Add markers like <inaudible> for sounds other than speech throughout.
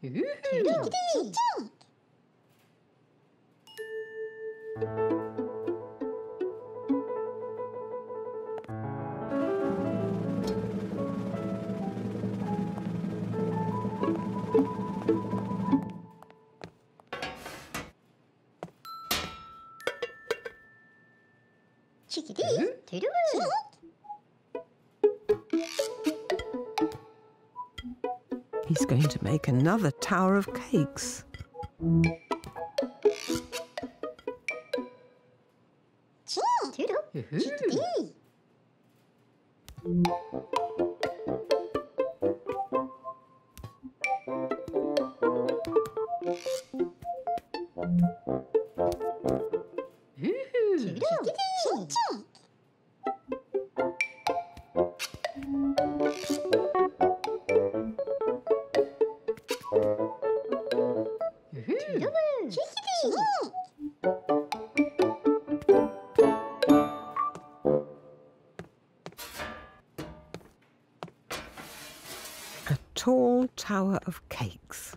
キティキティ make another tower of cakes. Tower of cakes.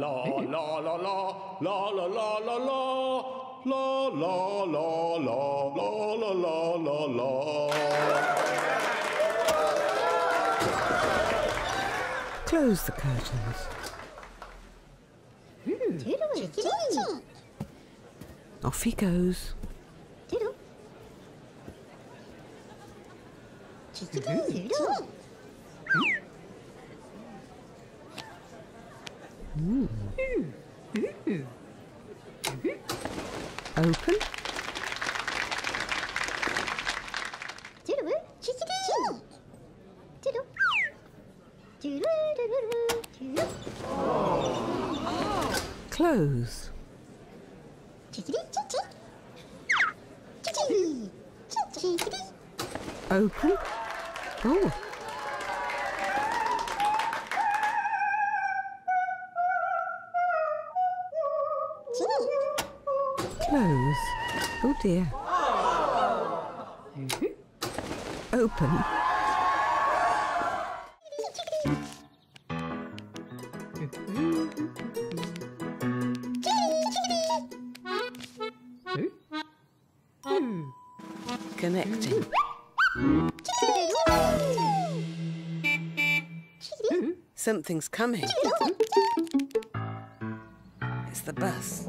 La la la la la la la la la la la la la la la la la la la Close the curtains. Off he goes. Open. Close. Open. Oh, close. Oh dear. Open. Connecting. Something's coming. It's the bus.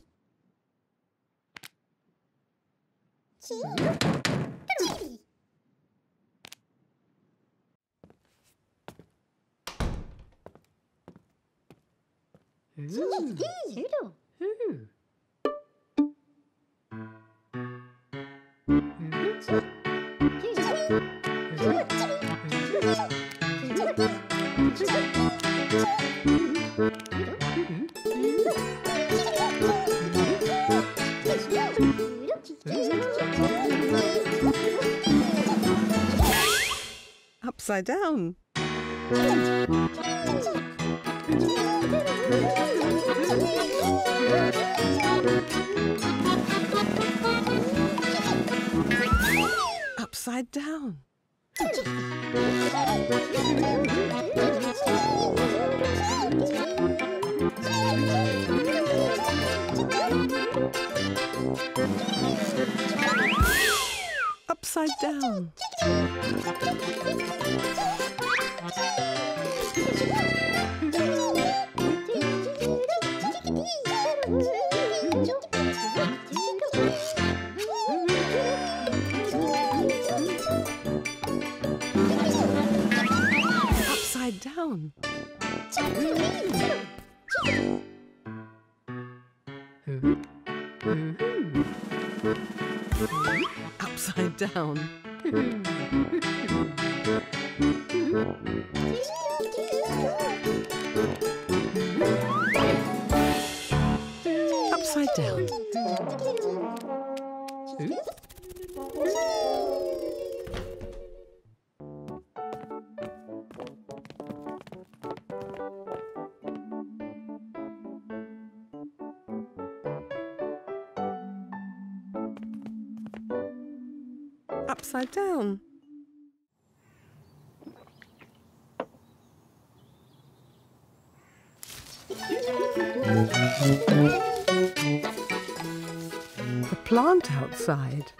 Zulu. Zulu. Upside down. Upside down. Upside down. Upside down. Upside down. Outside.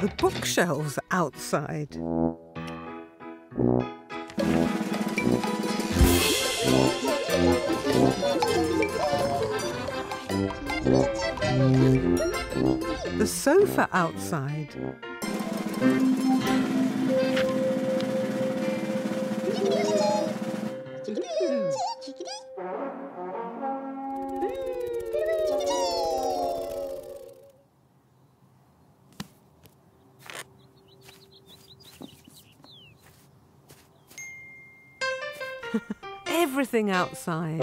The bookshelves outside. The sofa outside. <laughs> Everything outside.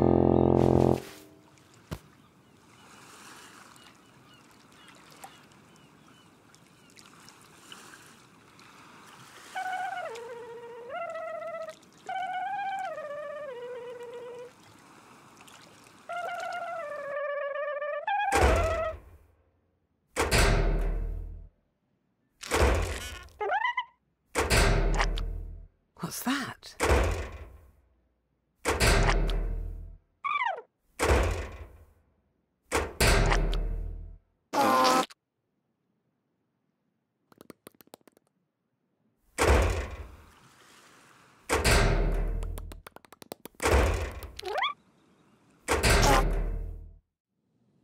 What's that?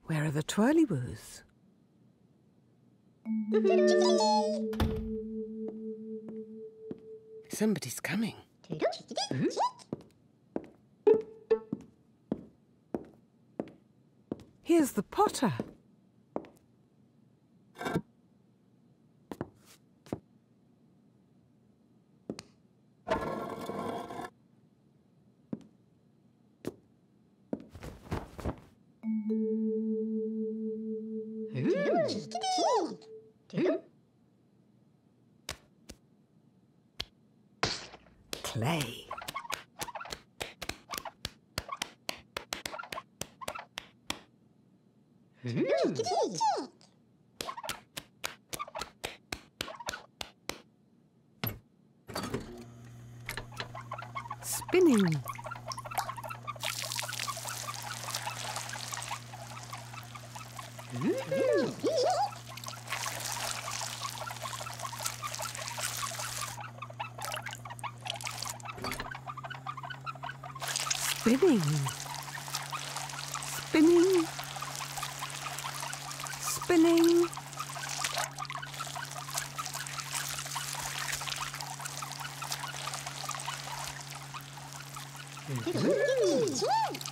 Where are the twirly-woos? Somebody's coming. Here's the potter. Clay. Spinning. Spinning. Spinning. Spinning. Too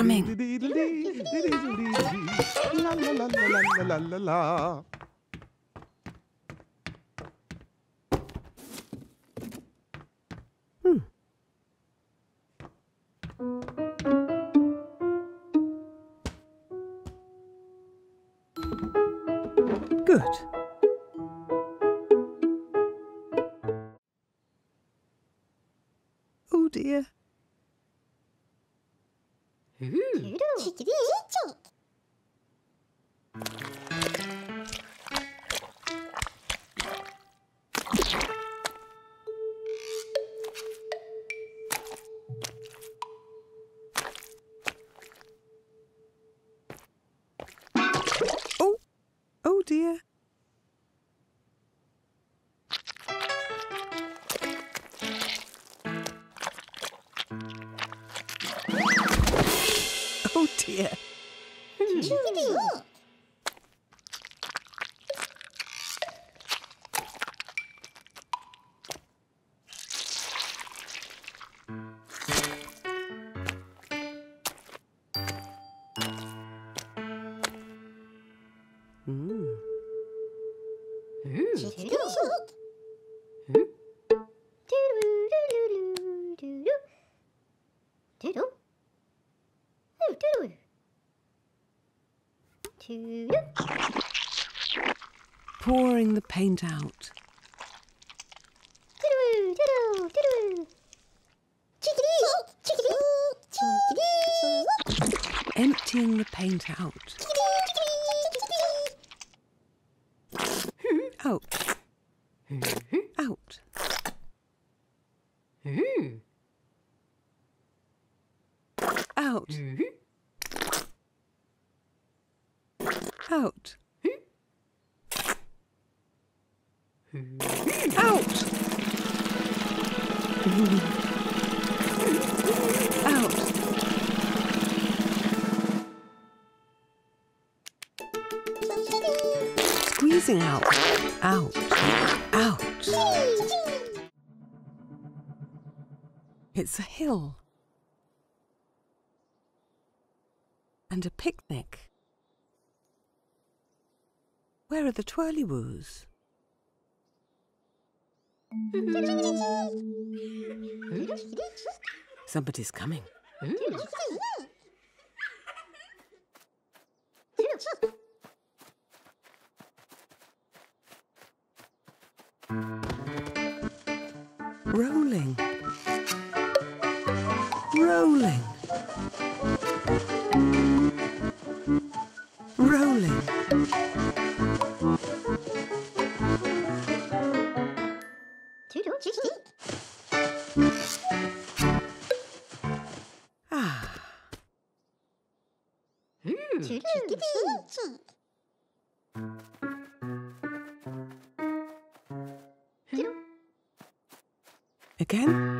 coming. うん、っ。Doodle. Oh, doodle. Doodle. Pouring the paint out. Doodle, doodle, doodle. Chickedy, Chickedy, Chickedy. Emptying the paint out. Out. Out. It's a hill. And a picnic. Where are the twirly-woos? Somebody's coming. Hmm. Rolling. Rolling. Rolling. Doodle, Chickedy. Ah, Doodle, again.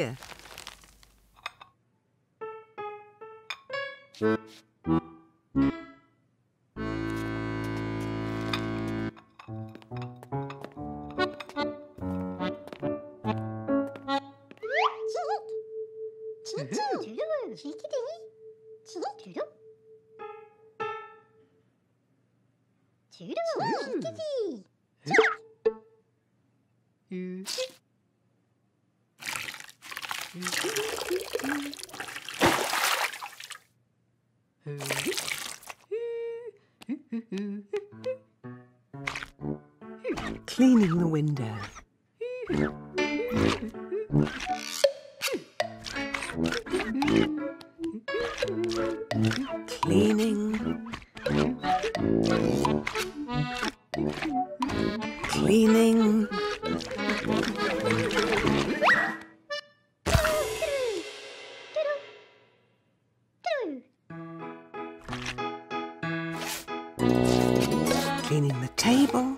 Oh window. Cleaning. Cleaning. Cleaning the table.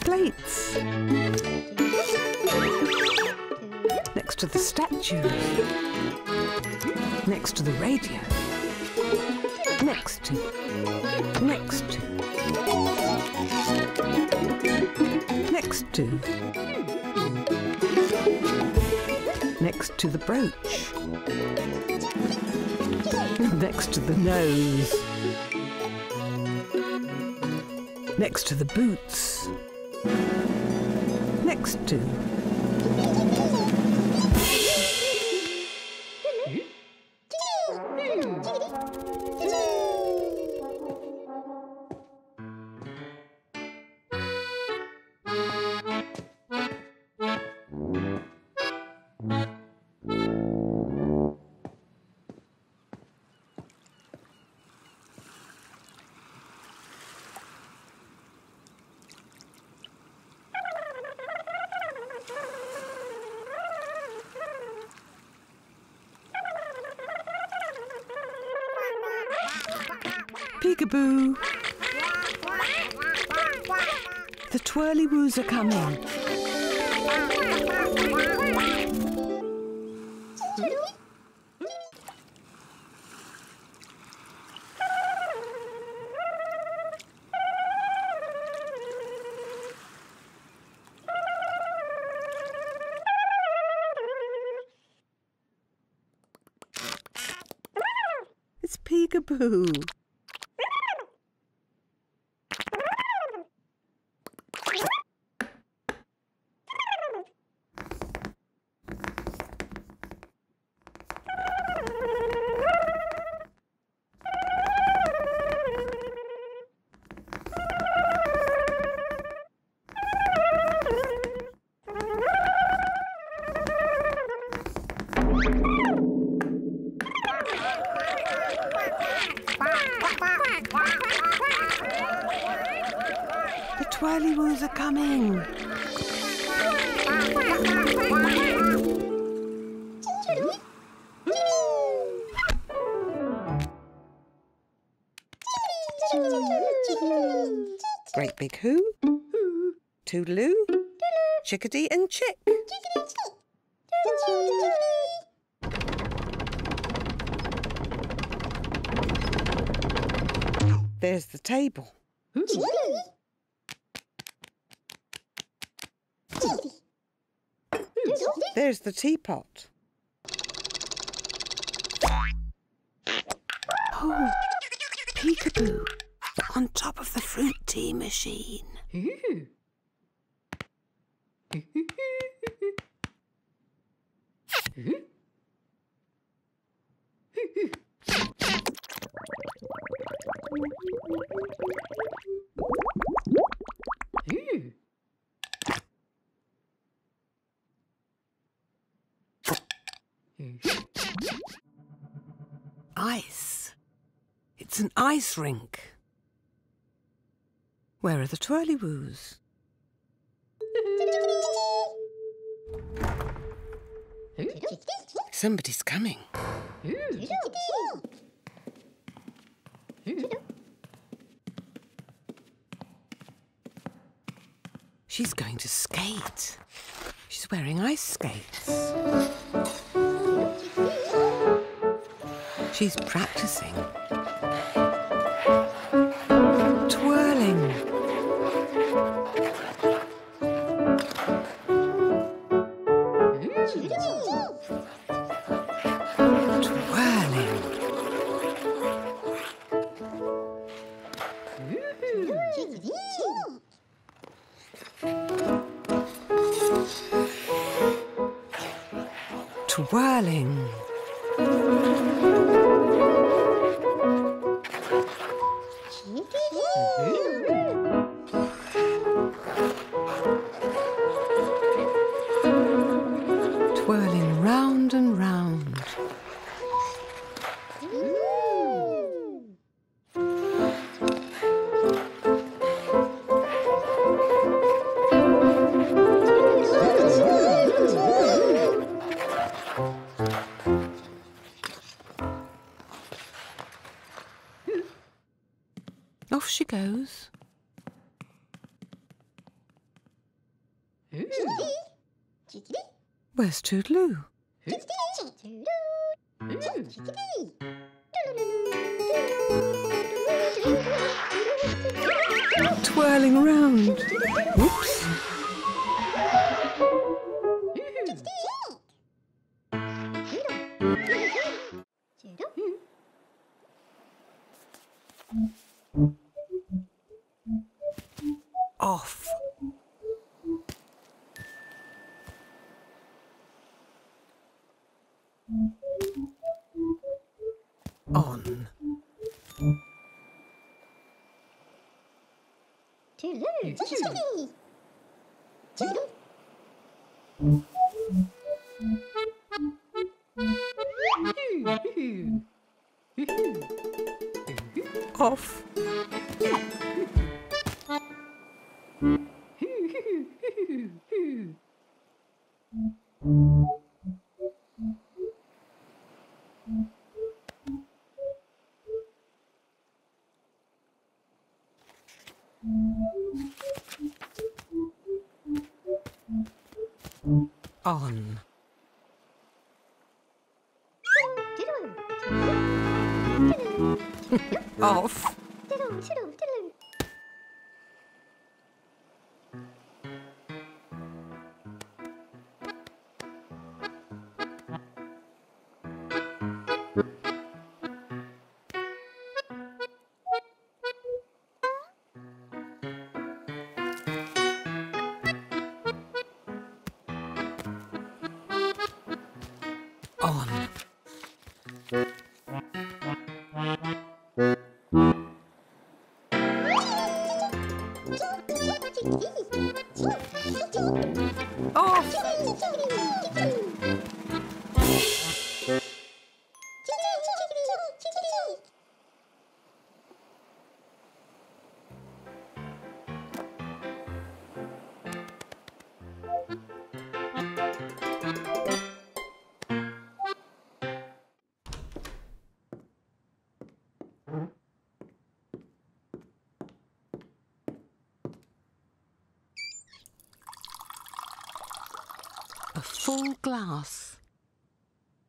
Plates. Next to the statues. Next to the radio. Next to. Next to. Next to. Next to the brooch. Next to the nose. Next to the boots. Next to. Peekaboo. The twirly-woos are coming. It's Peekaboo. Toodloo? Chickedy and chick. There's the table. There's the teapot. Oh, peekaboo on top of the fruit tea machine. Ice. It's an ice rink. Where are the twirly-woos? Somebody's coming. She's going to skate. She's wearing ice skates. She's practicing. Where's Toodloo? Twirling around. on. Too loud. a full glass.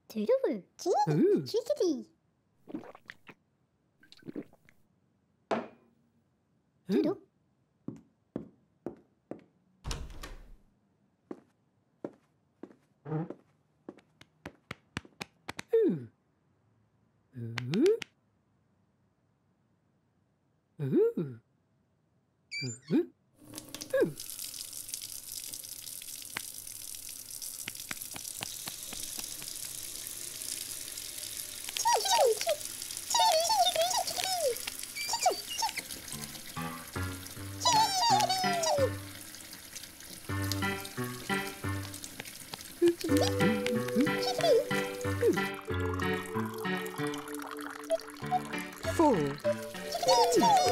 Toodloo. Toodle. Ooh.